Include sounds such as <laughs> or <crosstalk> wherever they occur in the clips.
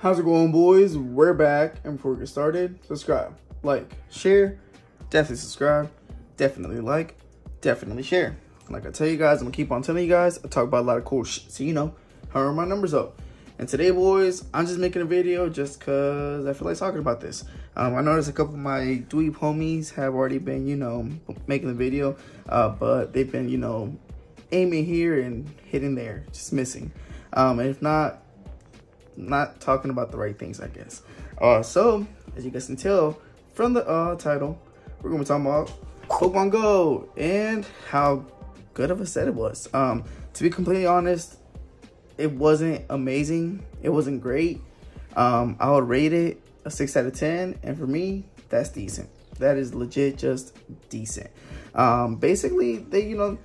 How's it going, boys? We're back, and before we get started, subscribe, like, share, definitely subscribe, definitely like, definitely share. Like I tell you guys, I'm gonna keep on telling you guys, I talk about a lot of cool shit, so you know, how are my numbers up? And today, boys, I'm just making a video just cause I feel like talking about this. Um, I noticed a couple of my dweeb homies have already been, you know, making the video, uh, but they've been, you know, aiming here and hitting there, just missing. Um, and if not, not talking about the right things, I guess. Uh, so, as you guys can tell from the uh, title, we're going to be talking about Pokemon Go and how good of a set it was. Um, to be completely honest, it wasn't amazing. It wasn't great. Um, I would rate it a 6 out of 10. And for me, that's decent. That is legit just decent. Um, basically, they, you know,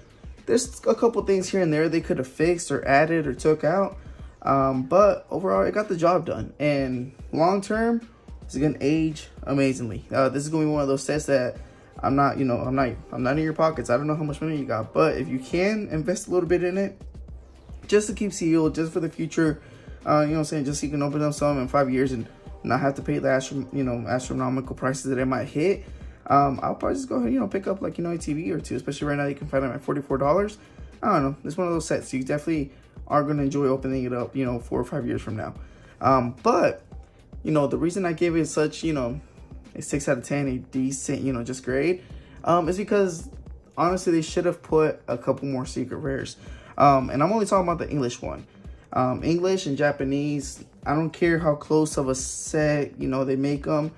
there's a couple things here and there they could have fixed or added or took out. Um, but overall, it got the job done. And long term, it's gonna age amazingly. Uh, this is gonna be one of those sets that I'm not, you know, I'm not, I'm not in your pockets. I don't know how much money you got, but if you can invest a little bit in it, just to keep sealed, just for the future, uh, you know, what I'm saying, just so you can open up some in five years and not have to pay the astro, you know, astronomical prices that it might hit. Um, I'll probably just go ahead, you know, pick up like you know ETB or two, especially right now you can find them at forty four dollars. I don't know, it's one of those sets you definitely are gonna enjoy opening it up, you know, four or five years from now. Um, but you know, the reason I gave it such, you know, a six out of ten, a decent, you know, just grade, um, is because honestly they should have put a couple more secret rares. Um, and I'm only talking about the English one. Um, English and Japanese, I don't care how close of a set, you know, they make them.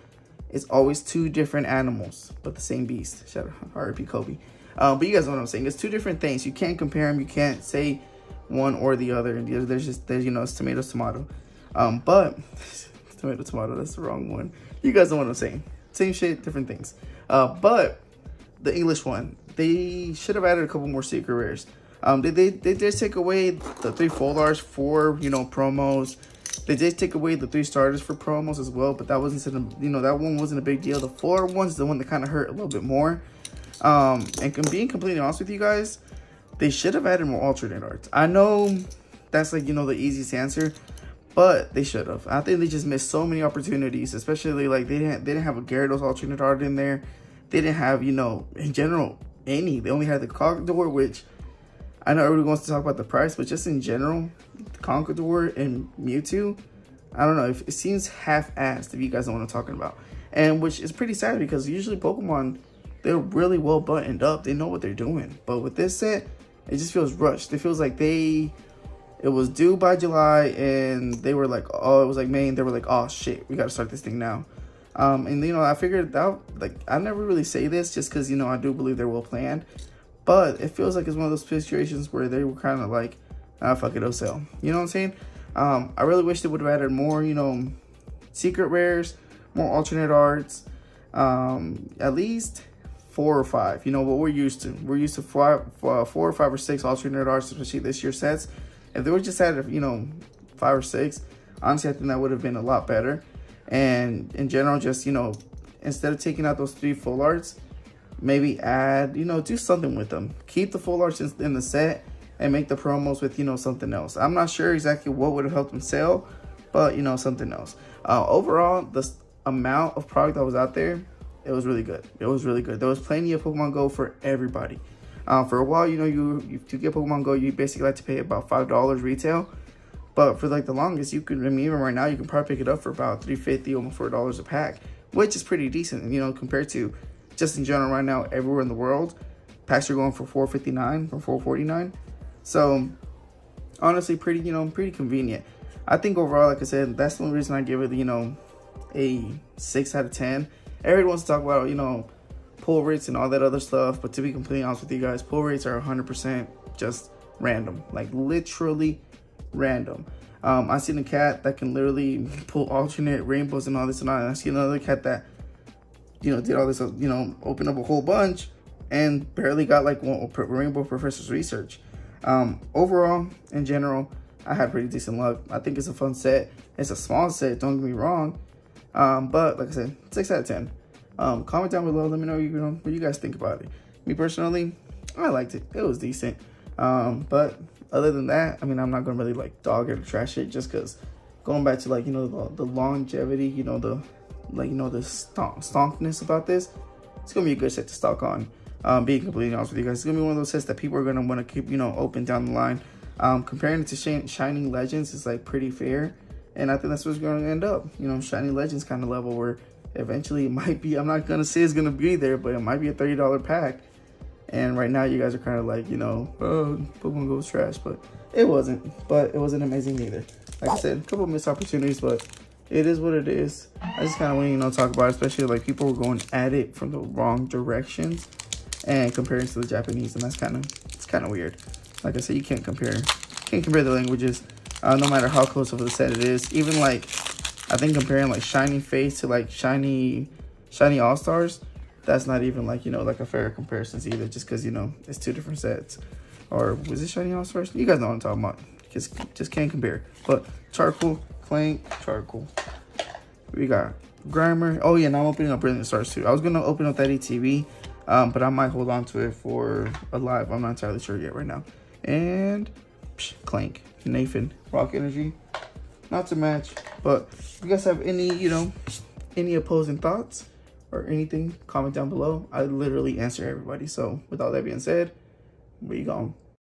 It's always two different animals, but the same beast. Shout out. Kobe. Um, but you guys know what I'm saying. It's two different things. You can't compare them. You can't say one or the other. There's just, there's, you know, it's tomato, tomato. Um, but, <laughs> tomato, tomato, that's the wrong one. You guys know what I'm saying. Same shit, different things. Uh, but, the English one, they should have added a couple more secret rares. Um, they, they, they did take away the three full arts for, you know, promos. They did take away the three starters for promos as well, but that wasn't, you know, that one wasn't a big deal. The four one's the one that kind of hurt a little bit more. Um, and being completely honest with you guys, they should have added more alternate arts. I know that's like, you know, the easiest answer, but they should have. I think they just missed so many opportunities, especially like they didn't, they didn't have a Gyarados alternate art in there. They didn't have, you know, in general, any. They only had the Conkeldurr, which I know everybody wants to talk about the price, but just in general, Conkeldurr and Mewtwo, I don't know, If, it seems half-assed if you guys know what I'm talking about. And which is pretty sad because usually Pokemon, they're really well buttoned up. They know what they're doing. But with this set, it just feels rushed. It feels like they, it was due by July and they were like, oh, it was like May and they were like, oh shit, we got to start this thing now. Um, and you know, I figured out like, I never really say this just because, you know, I do believe they're well planned. But it feels like it's one of those situations where they were kind of like, ah, fuck it, it'll sell. You know what I'm saying? Um, I really wish they would have added more, you know, secret rares, more alternate arts, um, at least four or five. You know what we're used to. We're used to uh, four or five or six alternate arts, especially this year sets. If they were just added, you know, five or six, honestly, I think that would have been a lot better. And in general, just, you know, instead of taking out those three full arts, maybe add, you know, do something with them. Keep the full arts in the set and make the promos with, you know, something else. I'm not sure exactly what would have helped them sell, but, you know, something else. Uh, overall, the amount of product that was out there, it was really good. It was really good. There was plenty of Pokemon Go for everybody. Uh, for a while, you know, you, you to get Pokemon Go, you basically had to pay about $5 retail. But for like the longest, you could, I mean, even right now, you can probably pick it up for about 350 almost $4 a pack, which is pretty decent, you know, compared to just in general right now everywhere in the world. Packs are going for 459 or 449. So honestly, pretty, you know, pretty convenient. I think overall, like I said, that's the only reason I give it, you know, a 6 out of 10. Everyone wants to talk about, you know, pull rates and all that other stuff. But to be completely honest with you guys, pull rates are 100% just random. Like literally random. Um, I seen a cat that can literally pull alternate rainbows and all this and all. And I see another cat that you know, did all this, you know, open up a whole bunch and barely got like one Rainbow Professor's research. Um, overall, in general, I had pretty decent luck. I think it's a fun set. It's a small set, don't get me wrong. Um, but like I said, 6 out of 10. Um, comment down below, let me know, you know what you guys think about it. Me personally, I liked it. It was decent. Um, but other than that, I mean, I'm not gonna really like dog it or trash it just because going back to like you know the, the longevity, you know the like you know the stonk, stonkness about this, it's gonna be a good set to stock on. Um, being completely honest with you guys, it's gonna be one of those sets that people are gonna want to keep you know open down the line. Um, comparing it to Shining Legends is like pretty fair, and I think that's what's gonna end up. You know, Shiny Legends kind of level where eventually it <laughs> might be. I'm not gonna say it's gonna be there, but it might be a thirty dollar pack. And right now, you guys are kind of like, you know, oh, Pokemon Go is trash, but it wasn't. But it wasn't amazing either. Like I said, a couple missed opportunities, but it is what it is. I just kind of want to, you know, talk about it, especially like people were going at it from the wrong directions and comparing to the Japanese, and that's kind of, it's kind of weird. Like I said, you can't compare, can't compare the languages, uh, no matter how close of a set it is. Even like, I think comparing like Shiny Face to like Shiny, Shiny All-Stars, that's not even like, you know, like a fair comparison either, just because, you know, it's two different sets. Or was it Shiny All-Stars? You guys know what I'm talking about. Just, just can't compare. But Charcoal, Clank, Charcoal. We got Grimer. Oh, yeah, now I'm opening up Brilliant Stars too. I was to open up that ETB, um, but I might hold on to it for a live. I'm not entirely sure yet right now. And psh, Clank, Nathan, Rock Energy. Not to match, but if you guys have any, you know, any opposing thoughts, or anything, comment down below. I literally answer everybody. So with all that being said, we going?